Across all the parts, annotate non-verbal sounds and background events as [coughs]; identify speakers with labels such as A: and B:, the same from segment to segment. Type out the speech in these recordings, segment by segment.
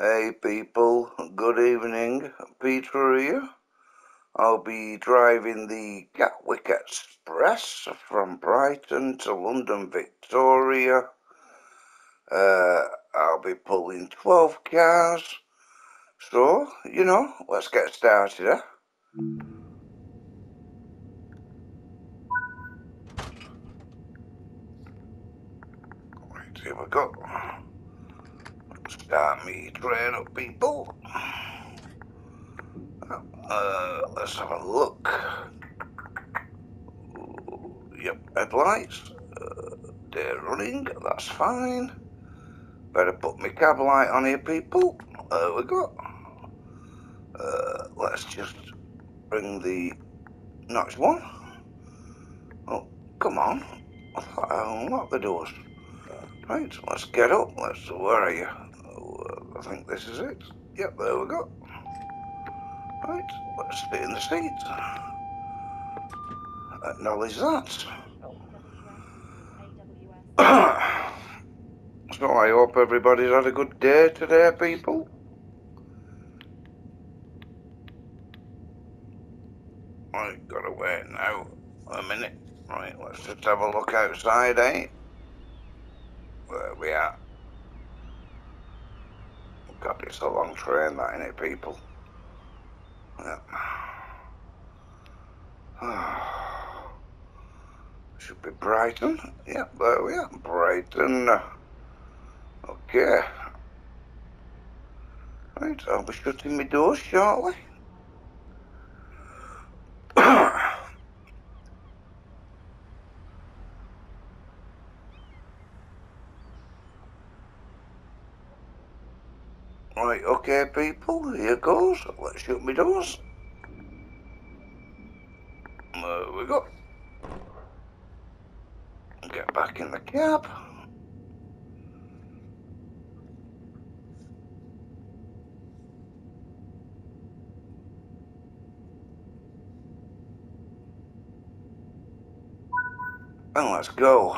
A: Hey people, good evening. Peter here. I'll be driving the Gatwick Express from Brighton to London Victoria. Uh, I'll be pulling 12 cars. So, you know, let's get started, eh? Right, here we go. Start me up, people. Uh, let's have a look. Yep, headlights. Uh, they're running, that's fine. Better put my cab light on here, people. There we go. Uh, let's just bring the next one. Oh, come on. I thought I unlocked the doors. Right, let's get up. Let's. Where are you? I think this is it. Yep, there we go. Right, let's sit in the seat. Acknowledge that. [coughs] so I hope everybody's had a good day today, people. Right, gotta wait now. A minute. Right, let's just have a look outside, eh? There we are. God, it's a long train, that, ain't it, people? [sighs] Should be Brighton. Yeah, there we are. Brighton. Okay. Right, I'll be shutting my doors shortly. right, okay, people, here goes. Let's shut my doors. There we go. Get back in the cab. And let's go.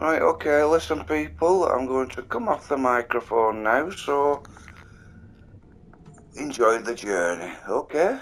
A: Right, listen people, I'm going to come off the microphone now, so enjoy the journey, okay?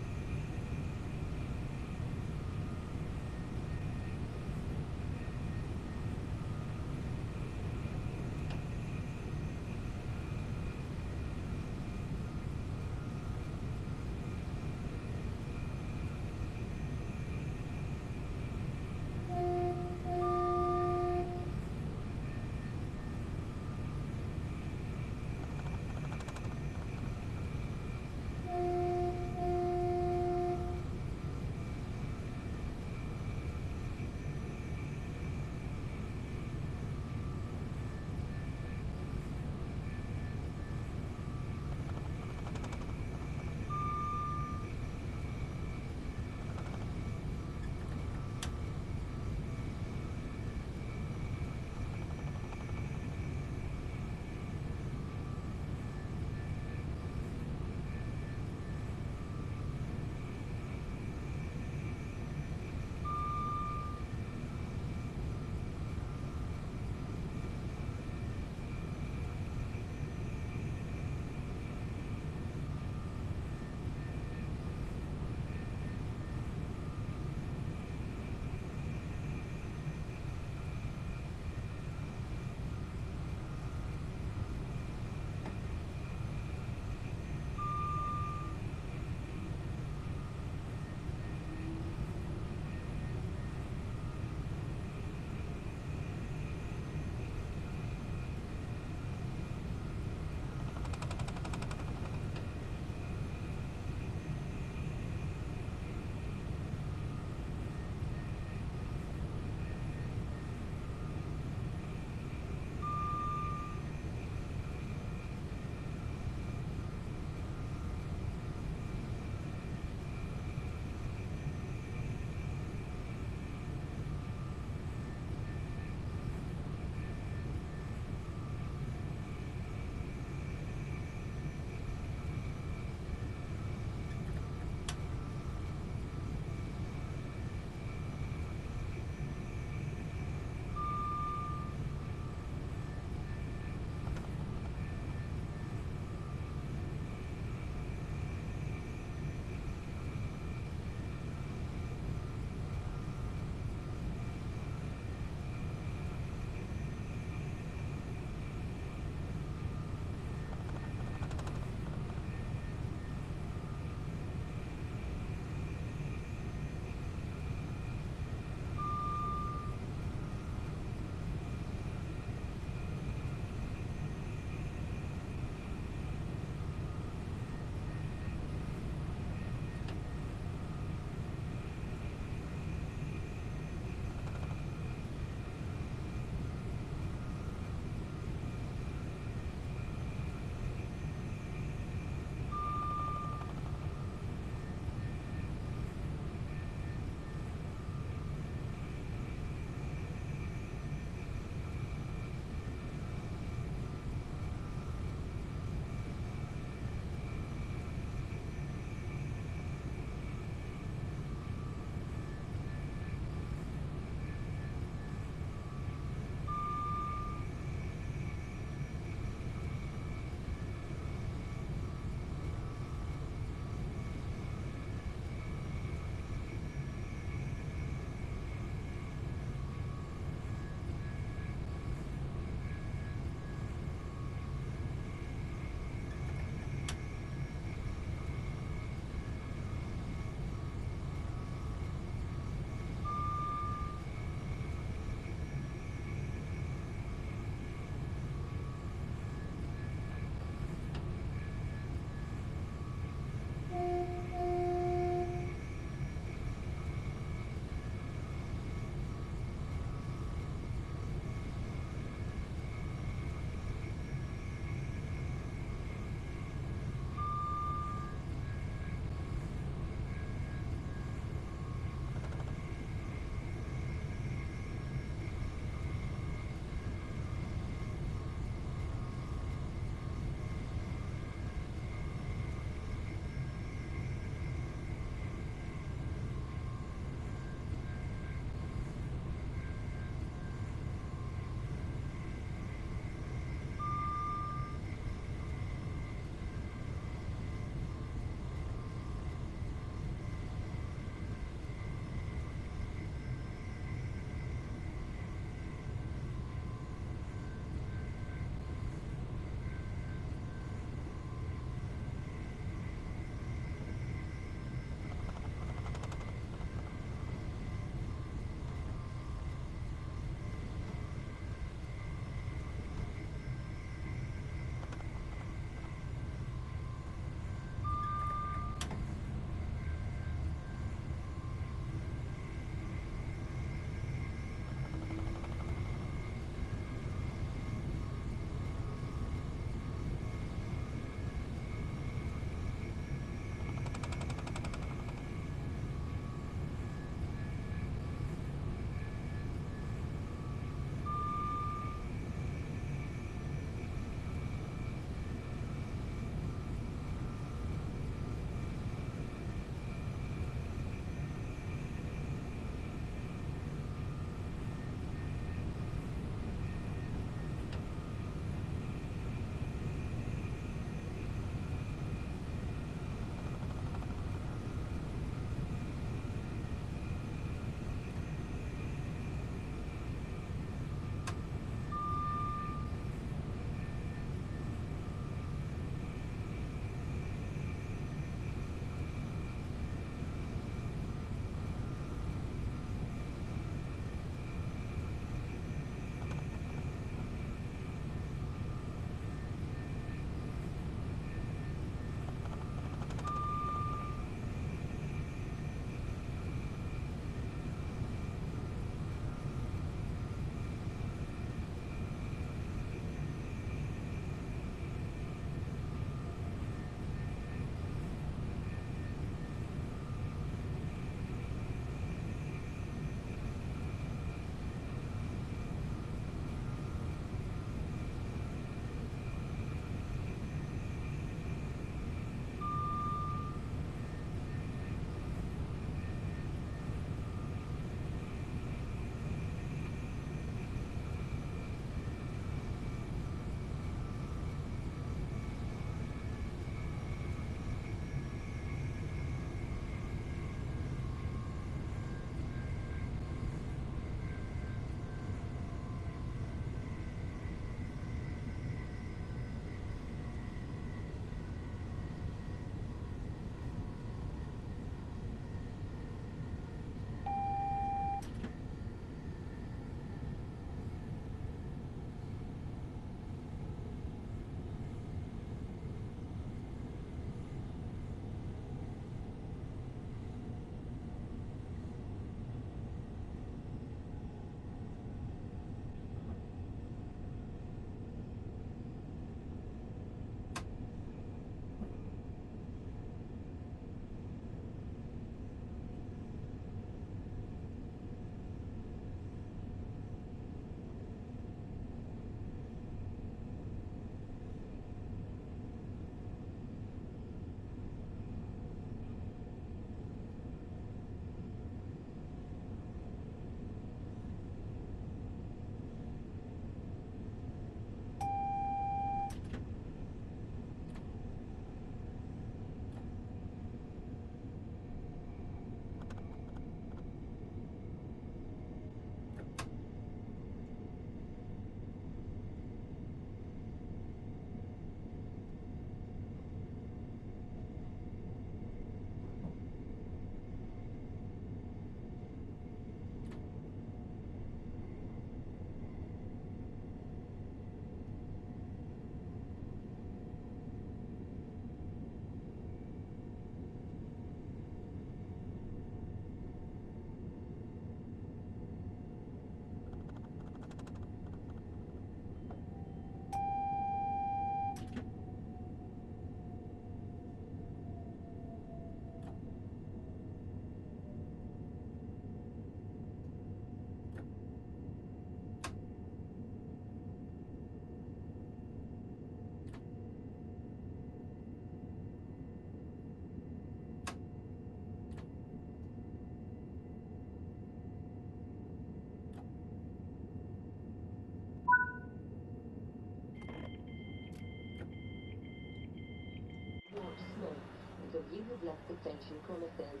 B: The station premises.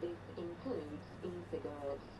B: This includes e-cigarettes.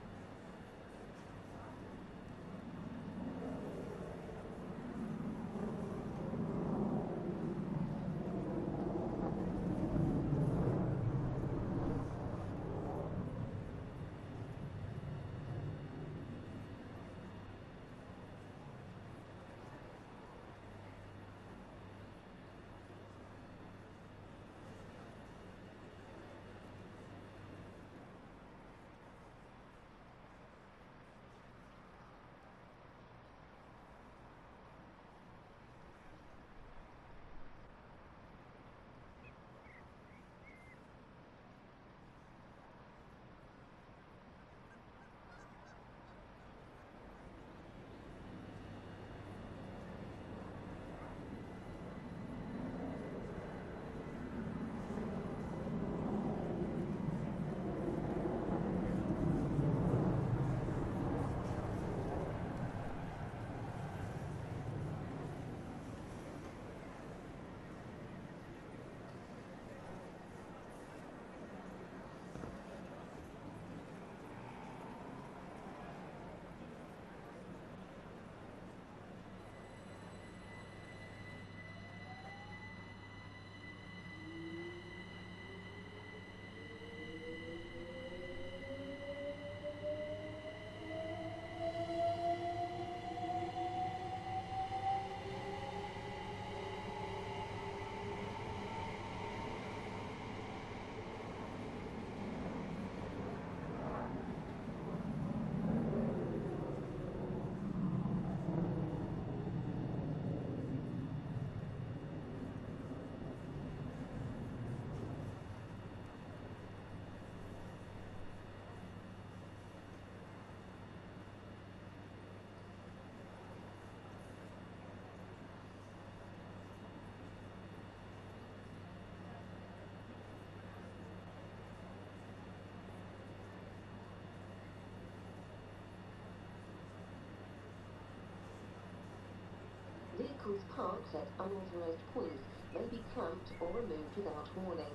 B: Vehicles parked at unauthorised points may be clamped or removed without warning.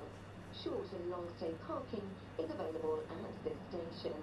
B: Short and long stay parking is available at this station.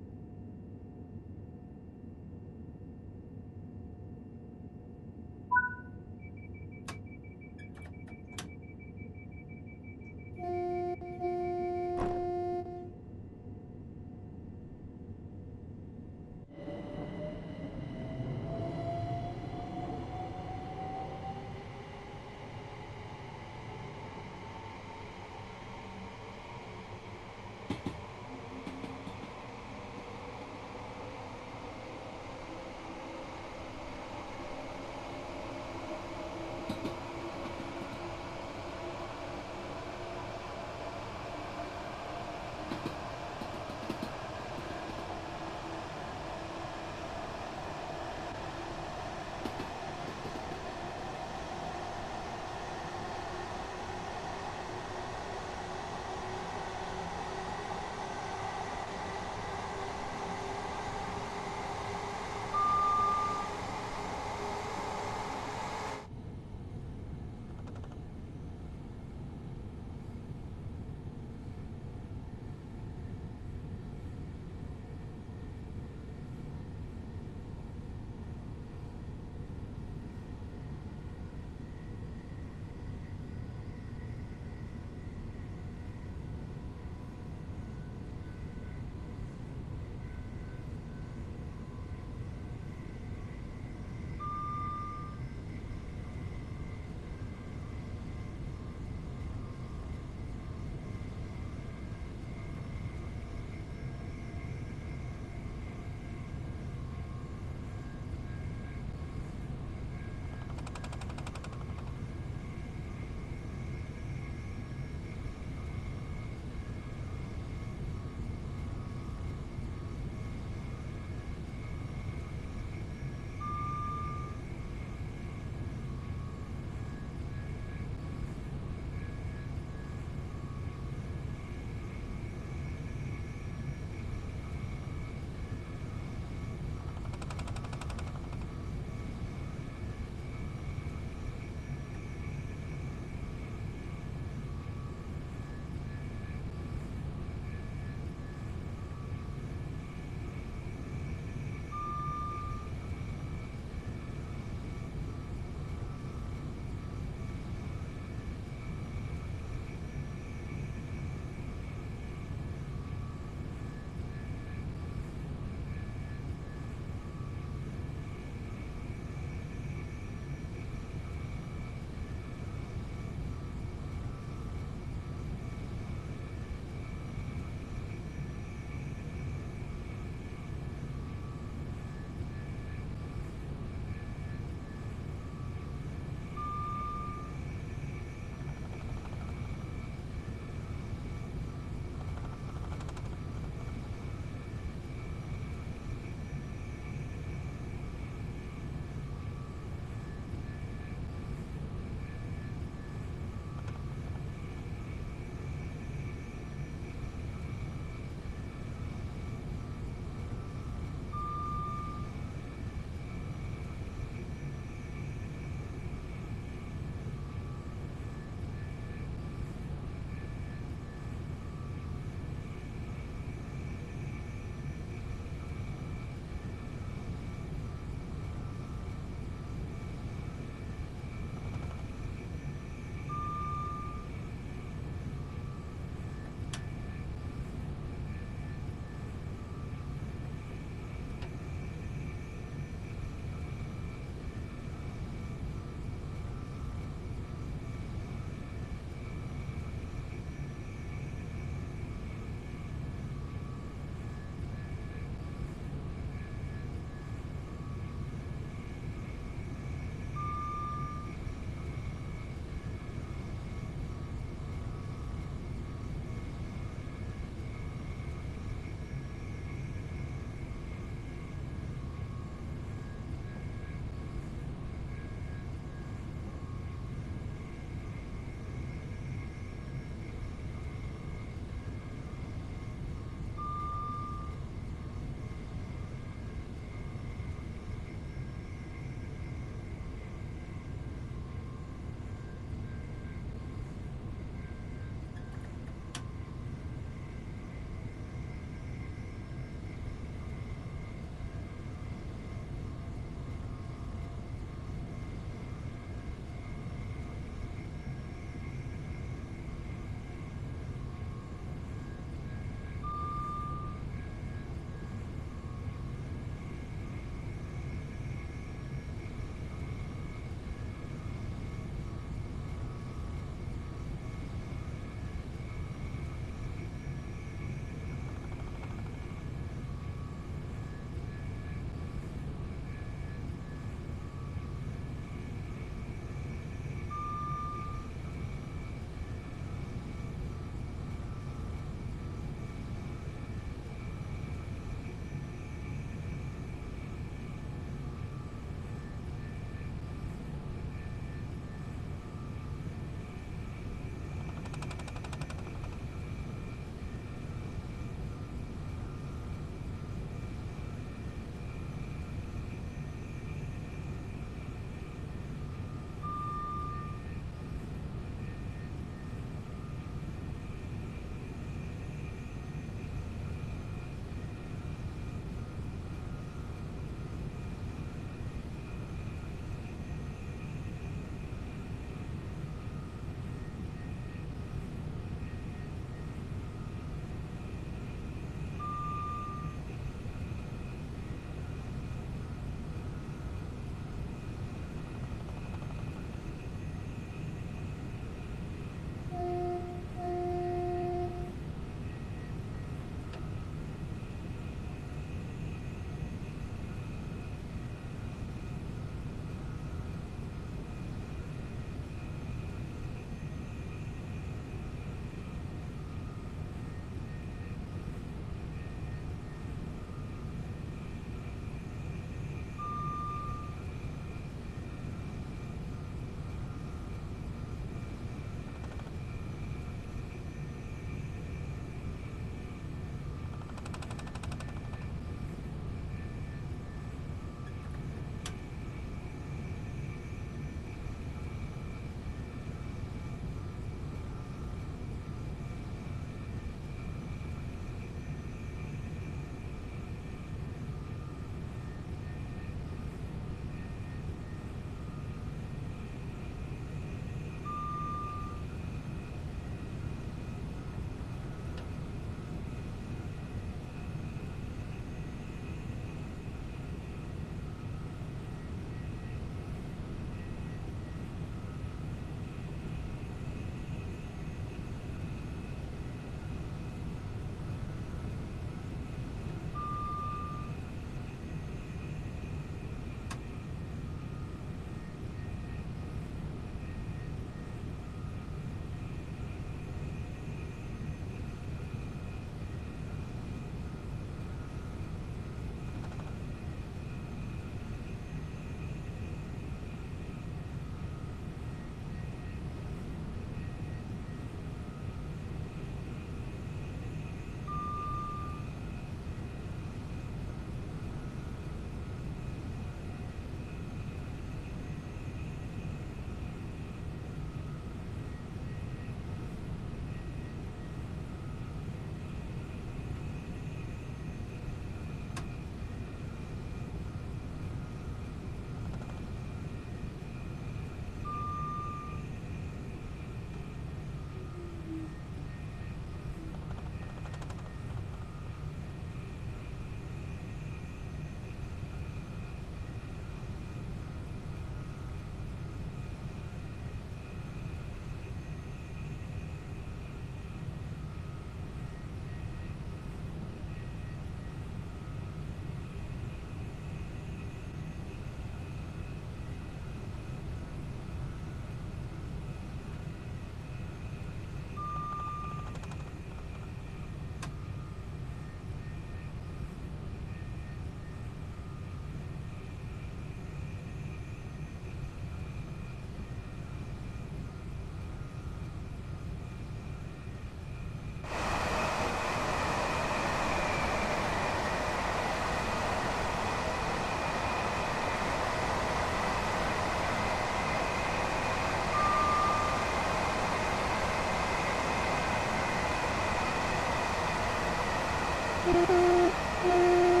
B: Thank you.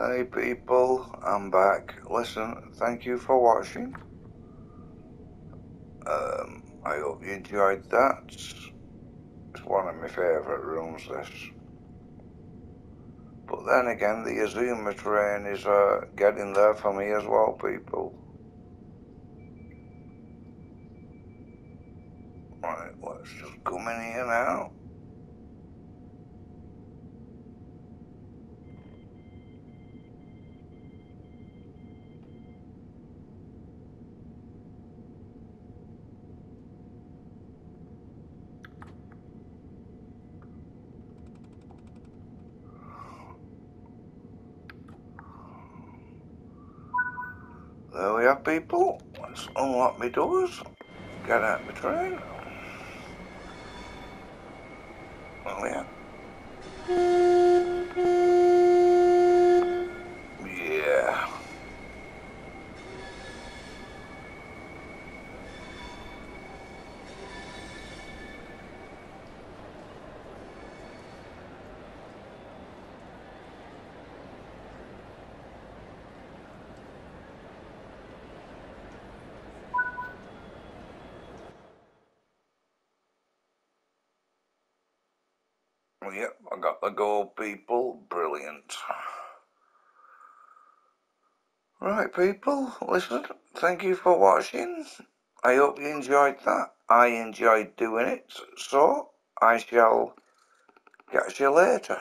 A: Hey people, I'm back. Listen, thank you for watching. Um, I hope you enjoyed that. It's one of my favourite rooms, this. But then again, the Azuma train is uh, getting there for me as well, people. Right, let's just come in here now. There we are, people. Let's unlock my doors. Get out my train. Gold, people. Brilliant. Right, people, listen, thank you for watching. I hope you enjoyed that. I enjoyed doing it, so I shall catch you later.